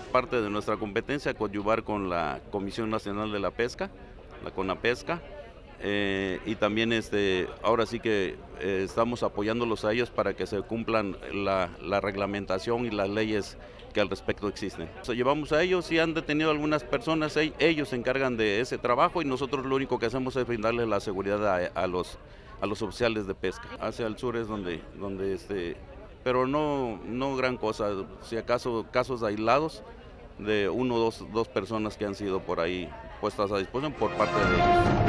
parte de nuestra competencia, coadyuvar con la Comisión Nacional de la Pesca, la CONAPESCA, eh, y también este, ahora sí que eh, estamos apoyándolos a ellos para que se cumplan la, la, reglamentación y las leyes que al respecto existen. O llevamos a ellos y han detenido algunas personas, ellos se encargan de ese trabajo y nosotros lo único que hacemos es brindarles la seguridad a, a los, a los oficiales de pesca. Hacia el sur es donde, donde este, pero no, no gran cosa, si acaso casos aislados de uno o dos, dos personas que han sido por ahí puestas a disposición por parte de ellos.